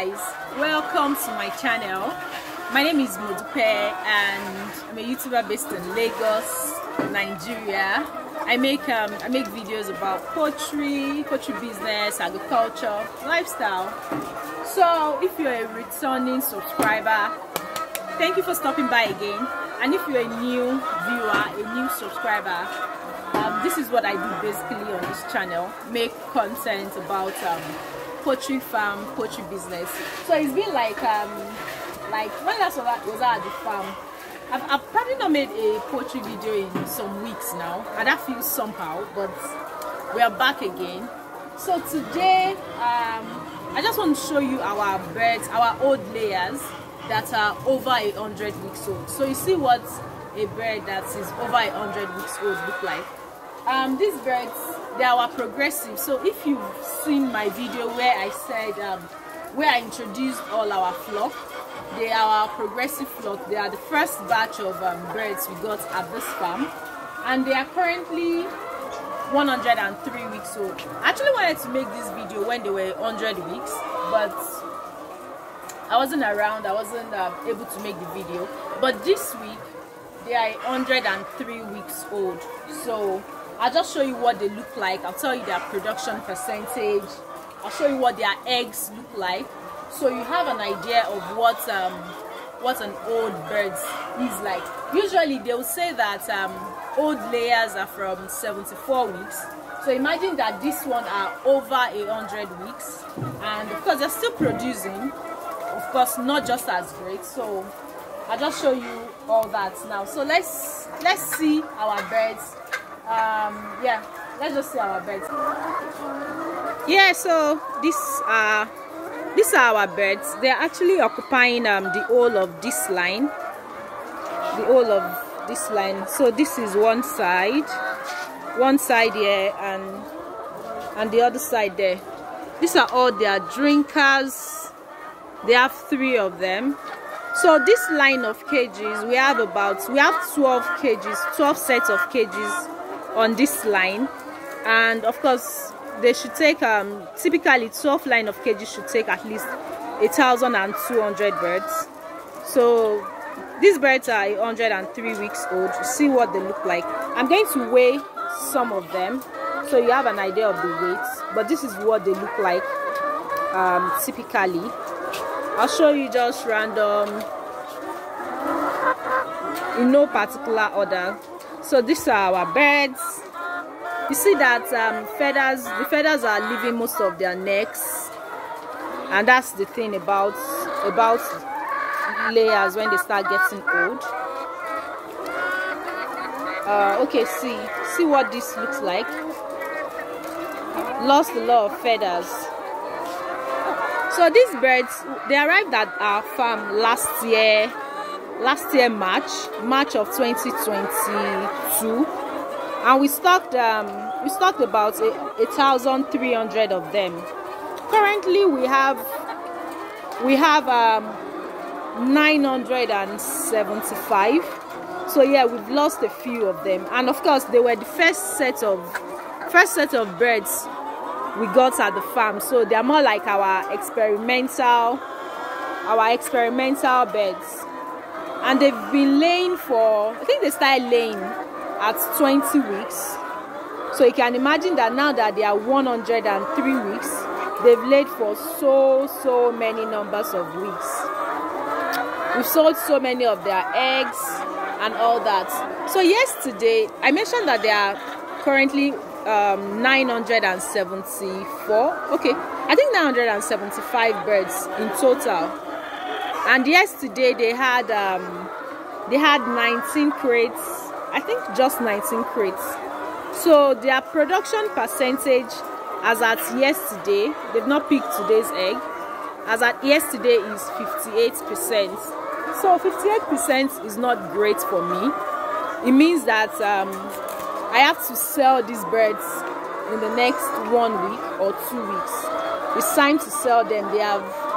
guys welcome to my channel. My name is Modupe and I'm a YouTuber based in Lagos Nigeria. I make um, I make videos about poultry poultry business agriculture lifestyle. So if you're a returning subscriber thank you for stopping by again. And if you're a new viewer a new subscriber um, this is what I do basically on this channel. Make content about um, poultry farm poultry business. So it's been like um like when last was I, was at the farm I've, I've probably not made a poultry video in some weeks now. And that feels somehow but we are back again. So today um I just want to show you our birds our old layers that are over a hundred weeks old. So you see what a bird that is over a hundred weeks old look like. Um these birds they are progressive. So if you've seen my video where i said um, where i introduced all our flock they are our progressive flock. They are the first batch of um, birds we got at this farm. And they are currently 103 weeks old. I actually wanted to make this video when they were 100 weeks but i wasn't around. I wasn't uh, able to make the video. But this week they are 103 weeks old. So I'll just show you what they look like. I'll tell you their production percentage. I'll show you what their eggs look like. So you have an idea of what um, what an old bird is like. Usually they will say that um, old layers are from 74 weeks. So imagine that this one are over 100 weeks. And because they're still producing, of course, not just as great. So I'll just show you all that now. So let's let's see our birds um yeah let's just see our beds. Yeah so these are these are our beds. They're actually occupying um the whole of this line. The whole of this line. So this is one side. One side here and and the other side there. These are all their drinkers. They have three of them. So this line of cages we have about we have 12 cages 12 sets of cages on this line. And of course they should take um typically 12 line of cages should take at least a thousand and two hundred birds. So these birds are 103 weeks old. See what they look like. I'm going to weigh some of them so you have an idea of the weight but this is what they look like um, typically. I'll show you just random in no particular order so these are our birds you see that um, feathers the feathers are leaving most of their necks. And that's the thing about about layers when they start getting old. Uh, okay see see what this looks like. Lost a lot of feathers. So these birds they arrived at our farm last year last year March, March of 2022, and we stocked um, we stocked about a, thousand three hundred of them. Currently, we have we have um, 975. So yeah, we've lost a few of them, and of course, they were the first set of first set of birds we got at the farm. So they are more like our experimental our experimental birds and they've been laying for i think they started laying at 20 weeks. So you can imagine that now that they are 103 weeks they've laid for so so many numbers of weeks. We've sold so many of their eggs and all that. So yesterday i mentioned that there are currently um, 974 okay i think 975 birds in total and yesterday they had um, they had 19 crates. I think just 19 crates. So their production percentage as at yesterday they've not picked today's egg as at yesterday is 58 percent. So 58 percent is not great for me. It means that um, i have to sell these birds in the next one week or two weeks. It's time to sell them. They have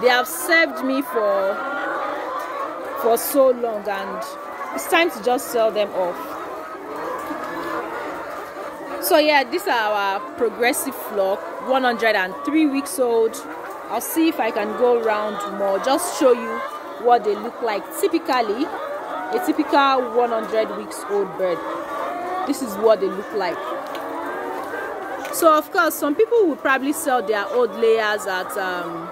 they have served me for for so long and it's time to just sell them off. So yeah these are our progressive flock 103 weeks old. I'll see if I can go around more just show you what they look like. Typically a typical 100 weeks old bird this is what they look like. So of course some people will probably sell their old layers at um,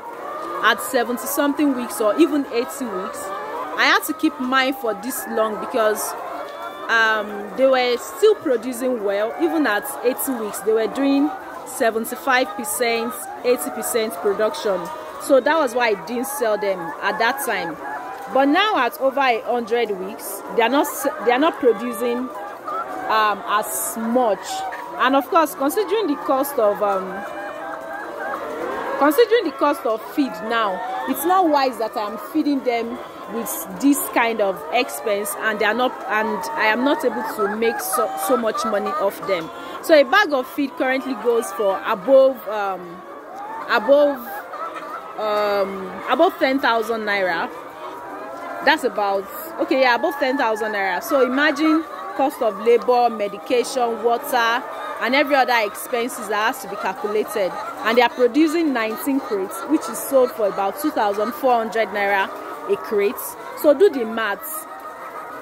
at 70 something weeks or even 80 weeks. I had to keep mine for this long because um, they were still producing well even at 80 weeks. They were doing 75 percent 80 percent production. So that was why I didn't sell them at that time. But now at over hundred weeks they are not they are not producing um, as much. And of course considering the cost of um, considering the cost of feed now it's not wise that i'm feeding them with this kind of expense and they are not and i am not able to make so, so much money off them. So a bag of feed currently goes for above um, above um, above 10,000 naira. That's about okay yeah above 10,000 naira. So imagine cost of labor medication water and every other expenses that has to be calculated. And they are producing 19 crates which is sold for about 2,400 naira a crate. So do the maths.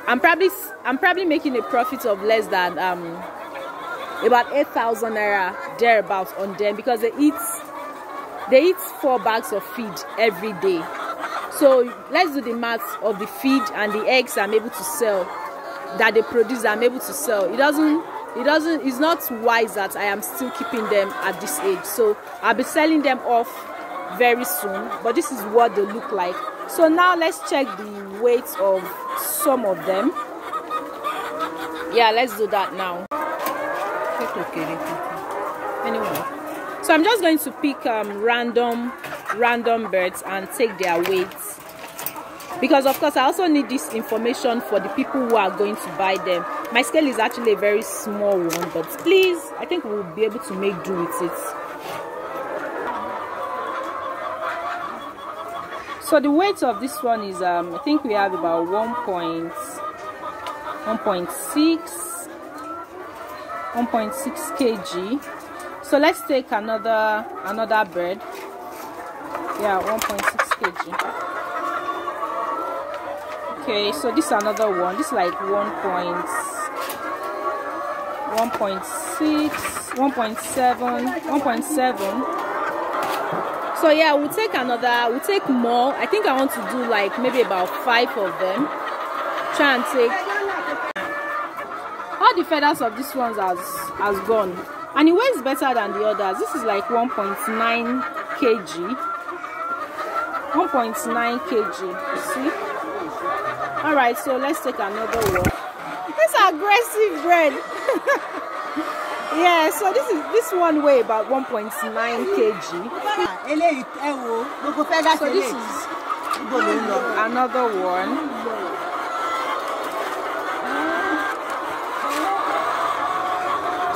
I'm probably i'm probably making a profit of less than um about 8,000 naira thereabouts on them because they eat they eat four bags of feed every day. So let's do the maths of the feed and the eggs i'm able to sell that they produce i'm able to sell. It doesn't it doesn't it's not wise that i am still keeping them at this age. So i'll be selling them off very soon but this is what they look like. So now let's check the weight of some of them. Yeah let's do that now. Anyway. So i'm just going to pick um, random random birds and take their weights because of course i also need this information for the people who are going to buy them my scale is actually a very small one but please i think we'll be able to make do with it. So the weight of this one is um i think we have about 1 point 1.6 1.6 kg. So let's take another another bird yeah 1.6 kg. Okay so this is another one. This is like 1 point 1.6 1.7 1.7 so yeah we'll take another we'll take more. I think i want to do like maybe about five of them. Try and take all the feathers of this ones has has gone. And it weighs better than the others. This is like 1.9 kg. 1.9 kg see? All right so let's take another one. This aggressive bread yeah so this is this one weigh about 1.9 kg. So this is another one.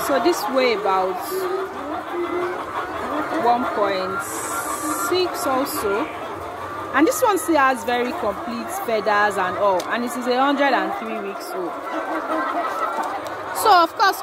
So this weigh about 1.6 also. And this one still has very complete feathers and all and it is a hundred and three weeks old. So of course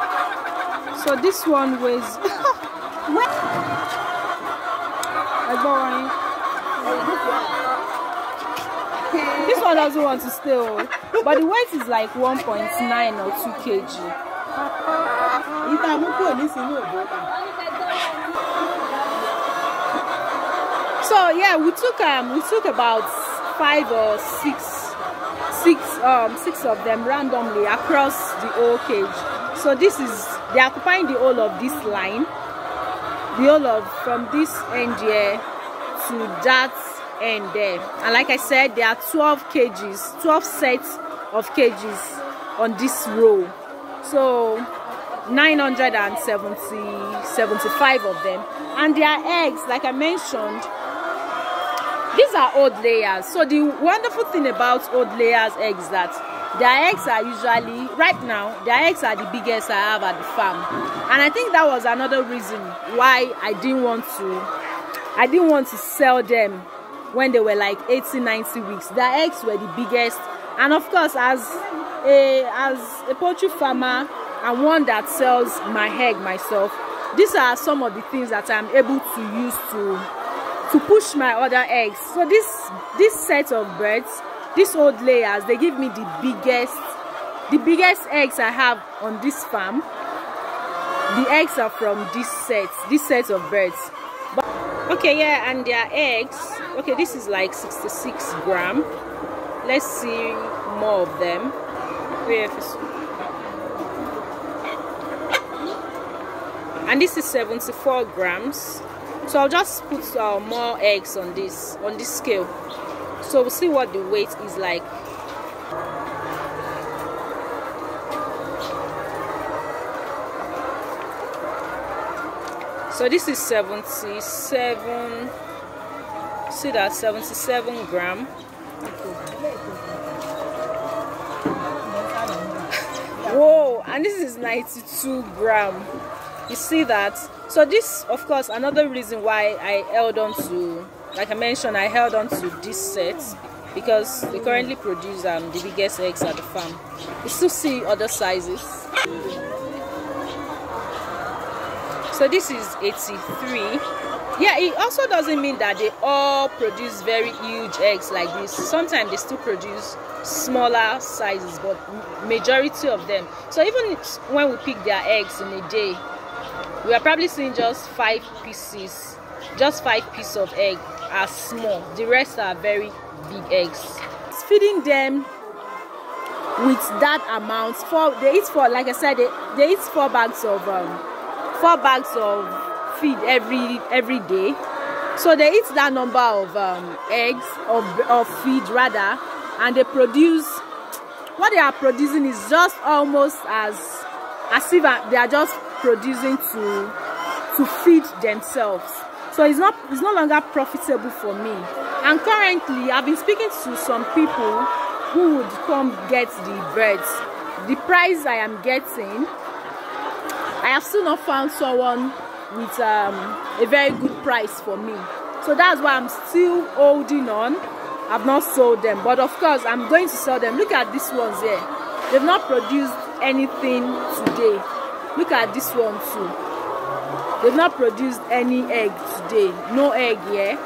so this one weighs this one doesn't want to stay oh. but the weight is like 1.9 or 2 kg. So yeah we took um we took about five or six six um six of them randomly across the whole cage. So this is they're occupying the whole of this line the whole of from this end here to that end there. And like i said there are 12 cages 12 sets of cages on this row. So 970 75 of them. And their eggs like i mentioned these are old layers. So the wonderful thing about old layers eggs that their eggs are usually right now their eggs are the biggest i have at the farm. And i think that was another reason why i didn't want to i didn't want to sell them when they were like 80 90 weeks. Their eggs were the biggest. And of course as a as a poultry farmer and one that sells my egg myself these are some of the things that i'm able to use to to push my other eggs. So this this set of birds these old layers they give me the biggest the biggest eggs i have on this farm. The eggs are from this set this set of birds. But, okay yeah and their eggs okay this is like 66 gram. Let's see more of them. And this is 74 grams. So i'll just put uh, more eggs on this on this scale so we'll see what the weight is like. So this is 77 see that 77 gram. Whoa and this is 92 gram. You see that? So this of course another reason why i held on to like I mentioned, I held on to this set because they currently produce um, the biggest eggs at the farm. We still see other sizes. So this is 83. Yeah, it also doesn't mean that they all produce very huge eggs like this. Sometimes they still produce smaller sizes, but majority of them. So even when we pick their eggs in a day, we are probably seeing just five pieces, just five pieces of egg are small. The rest are very big eggs. Feeding them with that amount for they eat for like i said they, they eat four bags of um, four bags of feed every every day. So they eat that number of um, eggs of, of feed rather and they produce what they are producing is just almost as as if uh, they are just producing to to feed themselves so it's not it's no longer profitable for me. And currently i've been speaking to some people who would come get the birds the price i am getting i have still not found someone with um, a very good price for me. So that's why i'm still holding on. I've not sold them. But of course i'm going to sell them. Look at these ones here. They've not produced anything today. Look at this one too they've not produced any egg today. No egg here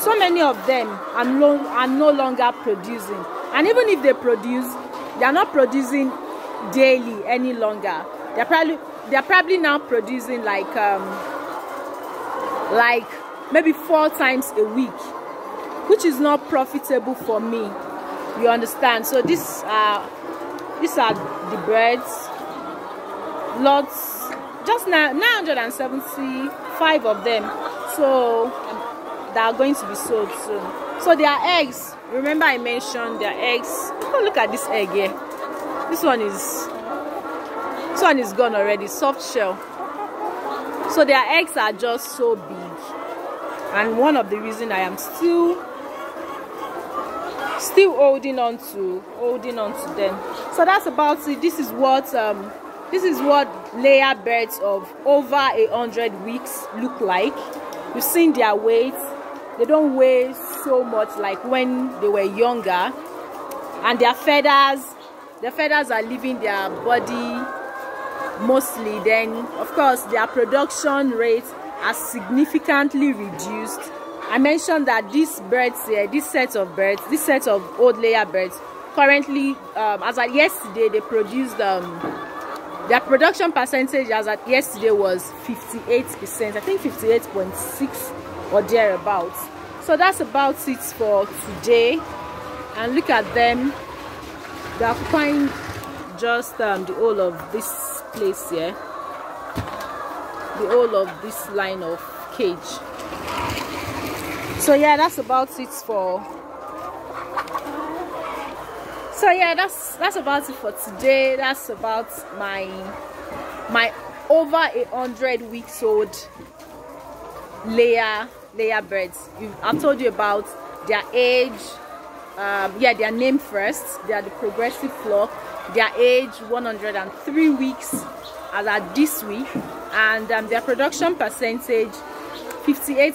so many of them are no are no longer producing. And even if they produce they are not producing daily any longer. They're probably they're probably now producing like um like maybe four times a week which is not profitable for me. You understand? So this are these are the birds lots just now 975 of them. So um, they are going to be sold soon. So their eggs remember i mentioned their eggs? Oh look at this egg here. This one is this one is gone already soft shell. So their eggs are just so big. And one of the reason i am still still holding on to holding on to them. So that's about it. This is what um this is what layer birds of over a hundred weeks look like. You've seen their weight. They don't weigh so much like when they were younger. And their feathers their feathers are leaving their body mostly. Then of course their production rate has significantly reduced. I mentioned that these birds here this set of birds this set of old layer birds currently um, as of yesterday they produced um, their production percentage as at yesterday was 58 percent i think 58.6 or thereabouts. So that's about it for today. And look at them. They are occupying just um, the whole of this place here. The whole of this line of cage. So yeah that's about it for so yeah that's that's about it for today. That's about my my over a hundred weeks old layer layer birds i've told you about their age um, yeah their name first. They are the progressive flock. Their age 103 weeks as at this week. And um, their production percentage 58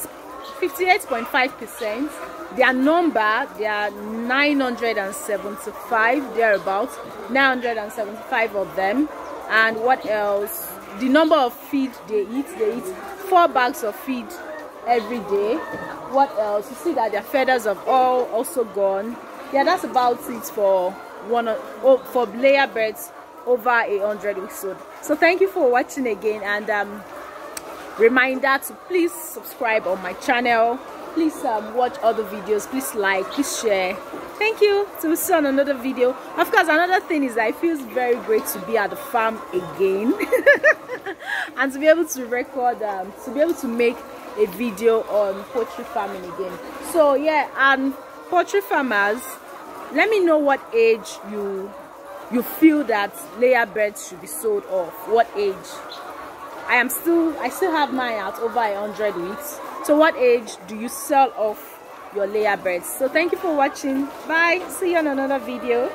58.5 percent their number they are 975 thereabouts 975 of them. And what else? The number of feed they eat they eat four bags of feed every day. What else? You see that their feathers have all also gone. Yeah that's about it for one oh, for layer birds over a hundred weeks old. So thank you for watching again and um reminder to please subscribe on my channel please um, watch other videos. Please like please share. Thank you. To see on another video. Of course another thing is that it feels very great to be at the farm again and to be able to record um, to be able to make a video on poultry farming again. So yeah and poultry farmers let me know what age you you feel that layer birds should be sold off. What age? I am still i still have mine at over a hundred weeks so what age do you sell off your layer birds so thank you for watching. Bye. See you on another video